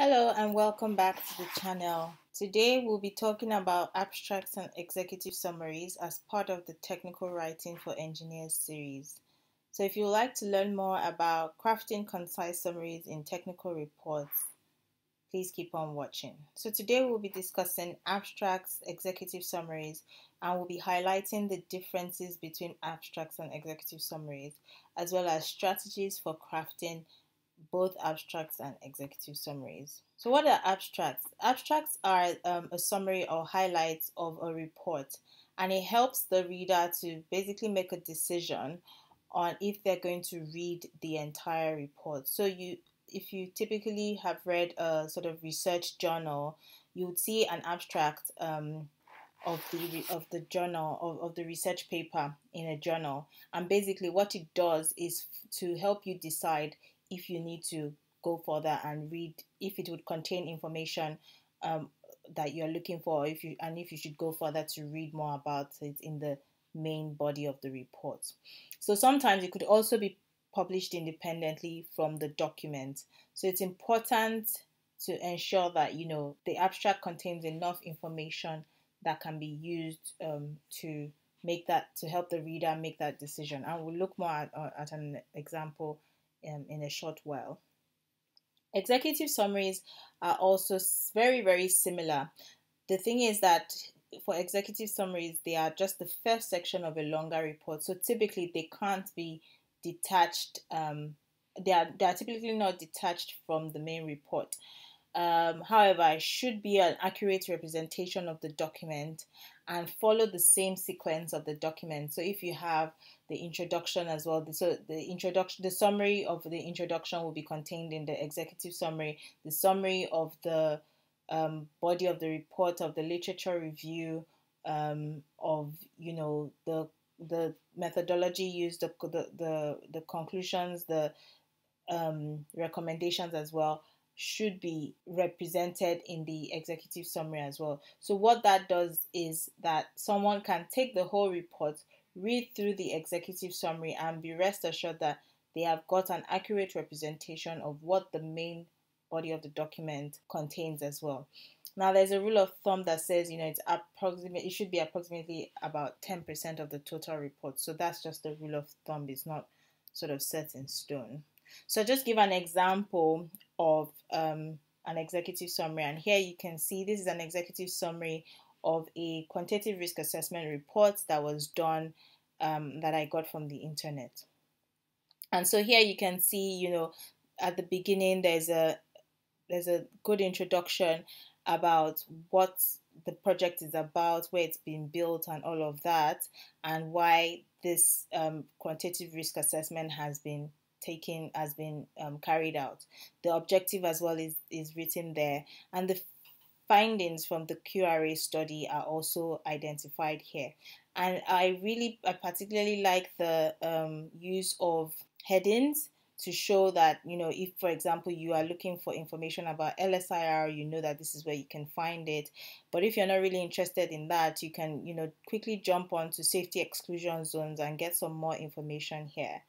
Hello and welcome back to the channel. Today we'll be talking about abstracts and executive summaries as part of the Technical Writing for Engineers series. So if you would like to learn more about crafting concise summaries in technical reports, please keep on watching. So today we'll be discussing abstracts, executive summaries, and we'll be highlighting the differences between abstracts and executive summaries, as well as strategies for crafting both abstracts and executive summaries. So, what are abstracts? Abstracts are um, a summary or highlights of a report, and it helps the reader to basically make a decision on if they're going to read the entire report. So, you if you typically have read a sort of research journal, you would see an abstract um, of the of the journal of, of the research paper in a journal, and basically what it does is to help you decide if you need to go further and read if it would contain information um, that you're looking for if you and if you should go further to read more about it in the main body of the report. So sometimes it could also be published independently from the document. So it's important to ensure that you know the abstract contains enough information that can be used um, to make that to help the reader make that decision. And we'll look more at, uh, at an example um, in a short while. Executive summaries are also very, very similar. The thing is that for executive summaries, they are just the first section of a longer report. So typically, they can't be detached. Um, they are they are typically not detached from the main report. Um, however, it should be an accurate representation of the document and follow the same sequence of the document. So if you have the introduction as well, so the introduction, the summary of the introduction will be contained in the executive summary. The summary of the um, body of the report of the literature review um, of you know the the methodology used, the the the, the conclusions, the um, recommendations as well should be represented in the executive summary as well. So, what that does is that someone can take the whole report, read through the executive summary, and be rest assured that they have got an accurate representation of what the main body of the document contains as well. Now, there's a rule of thumb that says, you know, it's approximate. It should be approximately about 10% of the total report. So that's just the rule of thumb. It's not sort of set in stone. So just give an example of um, an executive summary. And here you can see this is an executive summary of a quantitative risk assessment report that was done um, that I got from the internet. And so here you can see, you know, at the beginning there's a there's a good introduction about what the project is about, where it's been built, and all of that, and why this um, quantitative risk assessment has been taken has been um, carried out. The objective as well is, is written there, and the findings from the QRA study are also identified here. And I really, I particularly like the um, use of headings to show that you know if for example you are looking for information about LSIR you know that this is where you can find it but if you're not really interested in that you can you know quickly jump on to safety exclusion zones and get some more information here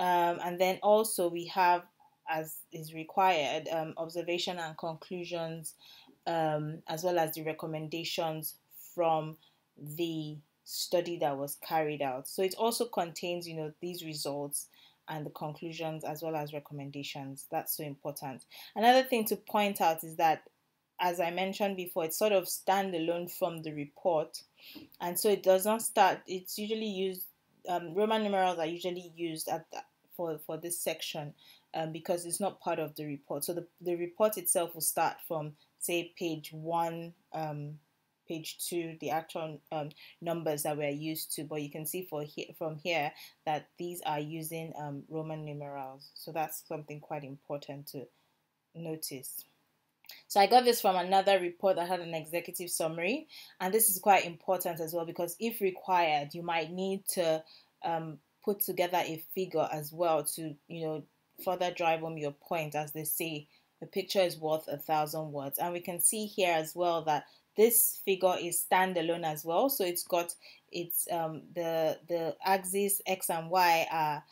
um, and then also we have, as is required, um, observation and conclusions, um, as well as the recommendations from the study that was carried out. So it also contains, you know, these results and the conclusions as well as recommendations. That's so important. Another thing to point out is that as I mentioned before, it's sort of standalone from the report, and so it does not start. It's usually used. Um, Roman numerals are usually used at for, for this section um, because it's not part of the report. So the, the report itself will start from, say, page one, um, page two, the actual um, numbers that we're used to. But you can see for from here that these are using um, Roman numerals. So that's something quite important to notice. So I got this from another report that had an executive summary, and this is quite important as well because if required, you might need to um, put together a figure as well to, you know, further drive home your point. As they say, a picture is worth a thousand words. And we can see here as well that this figure is standalone as well. So it's got it's um, the the axis x and y are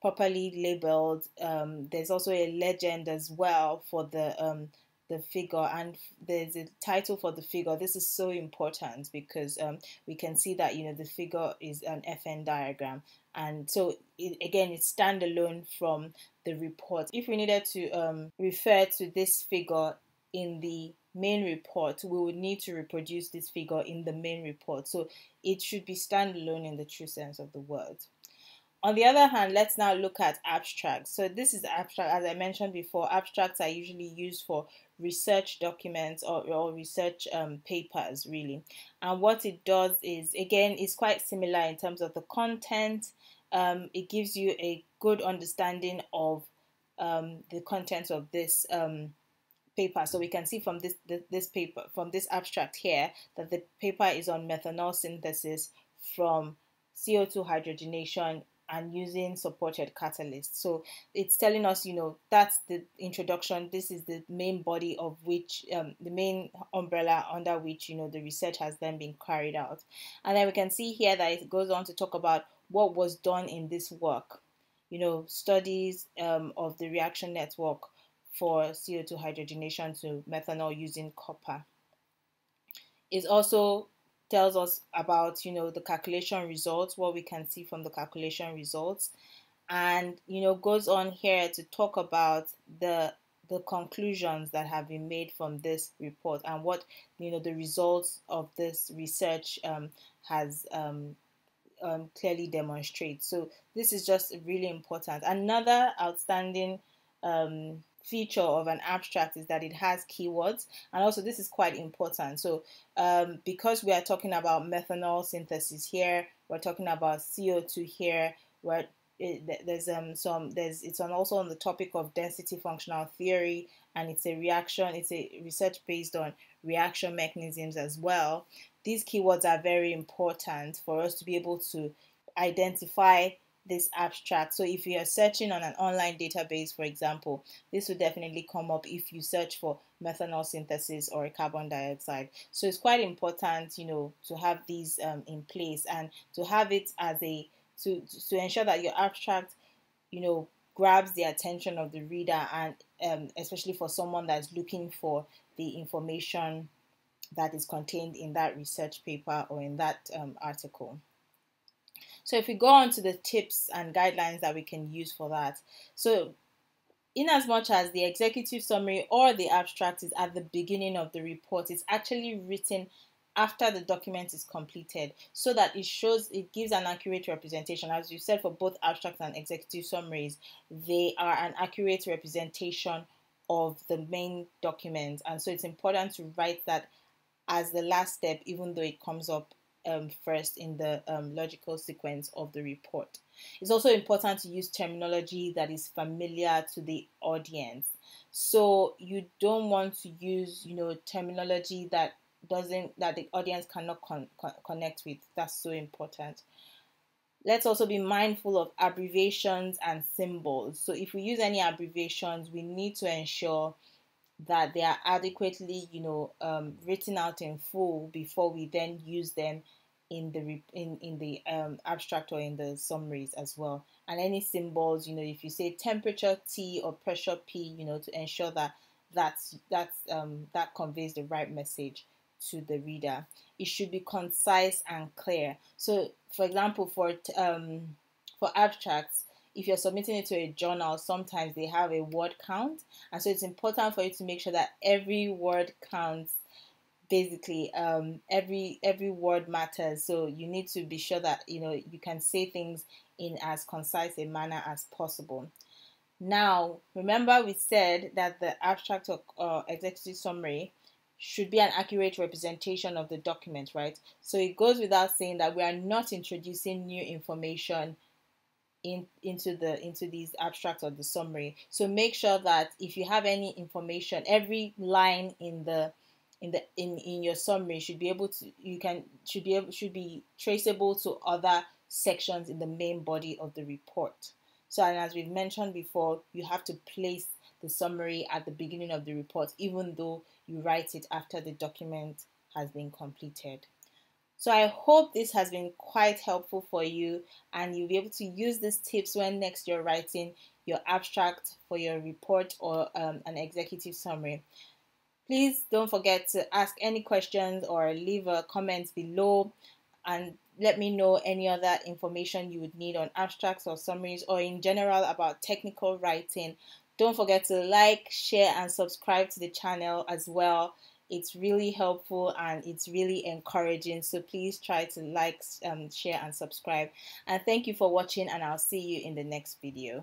properly labeled. Um, there's also a legend as well for the um, the figure and there's a title for the figure. This is so important because um, we can see that you know the figure is an FN diagram. And so it, again it's standalone from the report. If we needed to um, refer to this figure in the main report we would need to reproduce this figure in the main report. So it should be standalone in the true sense of the word. On the other hand, let's now look at abstracts. So this is abstract, as I mentioned before, abstracts are usually used for research documents or, or research um, papers, really. And what it does is, again, it's quite similar in terms of the content. Um, it gives you a good understanding of um, the content of this um, paper. So we can see from this, this paper, from this abstract here, that the paper is on methanol synthesis from CO2 hydrogenation and using supported catalysts. So it's telling us, you know, that's the introduction. This is the main body of which, um, the main umbrella under which, you know, the research has then been carried out. And then we can see here that it goes on to talk about what was done in this work, you know, studies um, of the reaction network for CO2 hydrogenation to methanol using copper. It's also tells us about you know the calculation results what we can see from the calculation results. And you know goes on here to talk about the the conclusions that have been made from this report and what you know the results of this research um, has um, um, clearly demonstrate. So this is just really important. Another outstanding um, feature of an abstract is that it has keywords and also this is quite important. So um, because we are talking about methanol synthesis here we're talking about CO2 here where there's um some there's it's on also on the topic of density functional theory and it's a reaction it's a research based on reaction mechanisms as well. These keywords are very important for us to be able to identify this abstract. So if you are searching on an online database, for example, this will definitely come up if you search for methanol synthesis or carbon dioxide. So it's quite important, you know, to have these um, in place and to have it as a to to ensure that your abstract, you know, grabs the attention of the reader and um, especially for someone that's looking for the information that is contained in that research paper or in that um, article. So if we go on to the tips and guidelines that we can use for that. So in as much as the executive summary or the abstract is at the beginning of the report, it's actually written after the document is completed so that it shows it gives an accurate representation as you said for both abstracts and executive summaries they are an accurate representation of the main document and so it's important to write that as the last step even though it comes up um, first in the um, logical sequence of the report. It's also important to use terminology that is familiar to the audience. So you don't want to use, you know, terminology that doesn't that the audience cannot con- con- connect with. That's so important. Let's also be mindful of abbreviations and symbols. So if we use any abbreviations, we need to ensure that they are adequately, you know, um, written out in full before we then use them in the in in the um, abstract or in the summaries as well. And any symbols, you know, if you say temperature T or pressure P, you know, to ensure that that's that's um, that conveys the right message to the reader. It should be concise and clear. So, for example, for um, for abstracts, if you're submitting it to a journal, sometimes they have a word count, and so it's important for you to make sure that every word counts. Basically, um, every every word matters. So you need to be sure that you know you can say things in as concise a manner as possible. Now, remember we said that the abstract or uh, executive summary should be an accurate representation of the document, right? So it goes without saying that we are not introducing new information in into the into these abstracts or the summary so make sure that if you have any information every line in the in the in in your summary should be able to you can should be able should be traceable to other sections in the main body of the report so and as we've mentioned before you have to place the summary at the beginning of the report even though you write it after the document has been completed so I hope this has been quite helpful for you and you'll be able to use these tips when next you're writing your abstract for your report or um, an executive summary. Please don't forget to ask any questions or leave a comment below and let me know any other information you would need on abstracts or summaries or in general about technical writing. Don't forget to like, share, and subscribe to the channel as well. It's really helpful and it's really encouraging. So please try to like, um, share, and subscribe. And thank you for watching, and I'll see you in the next video.